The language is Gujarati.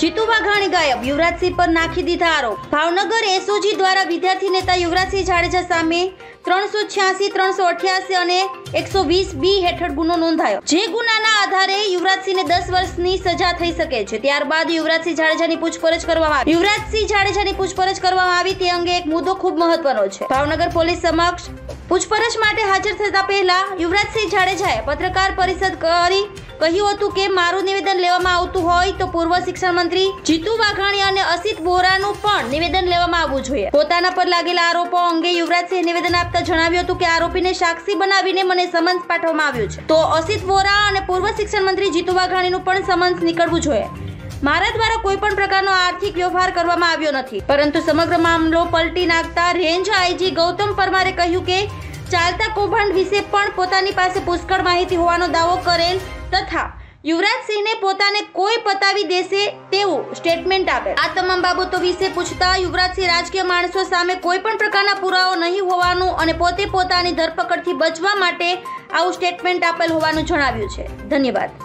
જીતુ વાઘાણી ગાયબ. યુવરાજસિંહ પર નાખી દીધા આરોપ. ભાવનગર એસઓજી દ્વારા વિદ્યાર્થી નેતા યુવરાજસિંહ જાડેજા સામે ત્રણસો છ્યાસી, ત્રણસો અઠ્યાસી અને એકસો વીસ બી હેઠળ ગુનો નોંધાયો. જે ગુનાના આધારે યુવરાજસિંહને દસ વર્ષની સજા થઈ શકે છે. ત્યારબાદ યુવરાજસિંહ જાડેજાની પૂછપરછ કરવામાં આવી. યુવરાજસિંહ જાડેજાની પૂછપરછ કરવામાં આવી તે અંગે એક મુદ્દો ખૂબ મહત્વનો છે. ભાવનગર પોલીસ સમક્ષ પૂછપરછ માટે હાજર થતા પહેલા યુવરાજસિંહ જાડેજાએ પત્રકાર પરિષદ કરી કહ્યું હતું કે મારું નિવેદન લેવામાં આવતું હોય તો પૂર્વ શિક્ષણ મંત્રી જીતુ વાઘાણી અને અસિત વોરાનું પણ નિવેદન લેવામાં આવવું જોઈએ. પોતાના પર લાગેલા આરોપો અંગે યુવરાજસિંહે નિવેદન આપતા જણાવ્યું હતું કે આરોપીને સાક્ષી બનાવીને મને સમન્સ પાઠવવામાં આવ્યું છે. તો અસિત વોરા અને પૂર્વ શિક્ષણ મંત્રી જીતુ વાઘાણીનું પણ સમન્સ નીકળવું જોઈએ. મારા દ્વારા કોઈ પણ પ્રકારનો આર્થિક વ્યવહાર કરવામાં આવ્યો નથી. પરંતુ સમગ્ર મામલો પલટી નાખતા રેન્જ આઈજી ગૌતમ પરમારે કહ્યું કે ચાલતા કૌભાંડ વિશે પણ પોતાની પાસે પુષ્કળ માહિતી હોવાનો દાવો કરેલ તથા યુવરાજસિંહને પોતાને કોઈ પતાવી દેશે તેવું સ્ટેટમેન્ટ આપે આ તમામ બાબતો વિશે પૂછતા યુવરાજસિંહ રાજકીય માણસો સામે કોઈ પણ પ્રકારના પુરાવો નહીં હોવાનું અને પોતે પોતાની ધરપકડથી બચવા માટે આવું સ્ટેટમેન્ટ આપેલ હોવાનું જણાવ્યું છે. ધન્યવાદ.